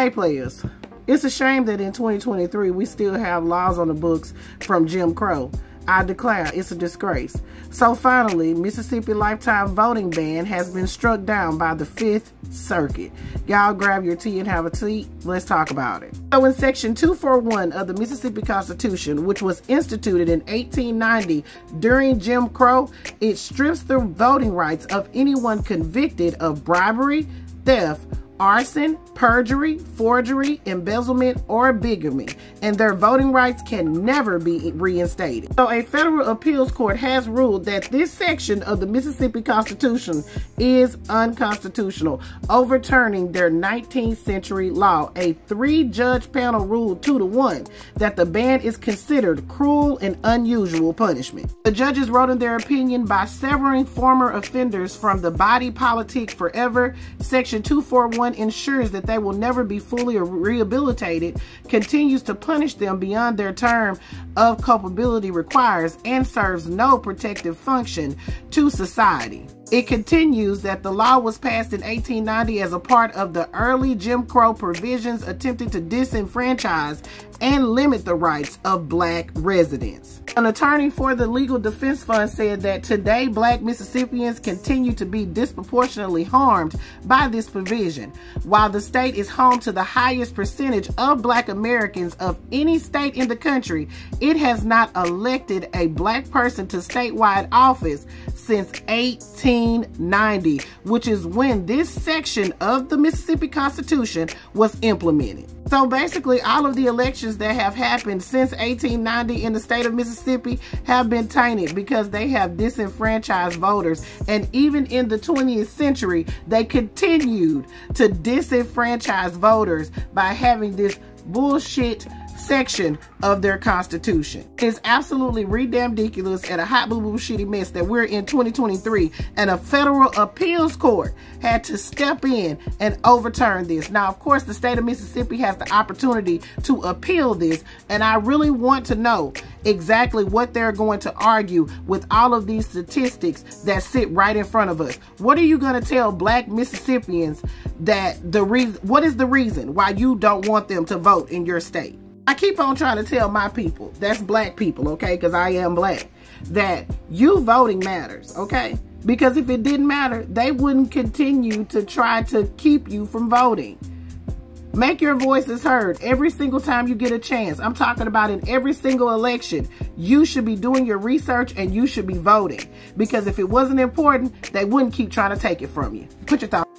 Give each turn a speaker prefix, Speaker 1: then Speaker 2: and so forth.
Speaker 1: Hey players, it's a shame that in 2023 we still have laws on the books from Jim Crow. I declare it's a disgrace. So finally, Mississippi lifetime voting ban has been struck down by the Fifth Circuit. Y'all grab your tea and have a seat. Let's talk about it. So in section 241 of the Mississippi Constitution, which was instituted in 1890 during Jim Crow, it strips the voting rights of anyone convicted of bribery, theft, arson, perjury, forgery, embezzlement, or bigamy, and their voting rights can never be reinstated. So a federal appeals court has ruled that this section of the Mississippi Constitution is unconstitutional, overturning their 19th century law. A three-judge panel ruled two to one that the ban is considered cruel and unusual punishment. The judges wrote in their opinion by severing former offenders from the body politic forever, section 241 one ensures that they will never be fully rehabilitated, continues to punish them beyond their term of culpability requires, and serves no protective function to society. It continues that the law was passed in 1890 as a part of the early Jim Crow provisions attempting to disenfranchise and limit the rights of black residents. An attorney for the Legal Defense Fund said that today black Mississippians continue to be disproportionately harmed by this provision. While the state is home to the highest percentage of black Americans of any state in the country, it has not elected a black person to statewide office since 1890, which is when this section of the Mississippi Constitution was implemented. So basically, all of the elections that have happened since 1890 in the state of Mississippi have been tainted because they have disenfranchised voters. And even in the 20th century, they continued to disenfranchise voters by having this bullshit section of their constitution. It's absolutely ridiculous and a hot boo boo shitty mess that we're in 2023 and a federal appeals court had to step in and overturn this. Now, of course, the state of Mississippi has the opportunity to appeal this, and I really want to know exactly what they're going to argue with all of these statistics that sit right in front of us. What are you going to tell black Mississippians that the reason, what is the reason why you don't want them to vote in your state? I keep on trying to tell my people, that's black people, okay, because I am black, that you voting matters, okay? Because if it didn't matter, they wouldn't continue to try to keep you from voting. Make your voices heard every single time you get a chance. I'm talking about in every single election. You should be doing your research and you should be voting. Because if it wasn't important, they wouldn't keep trying to take it from you. Put your thoughts.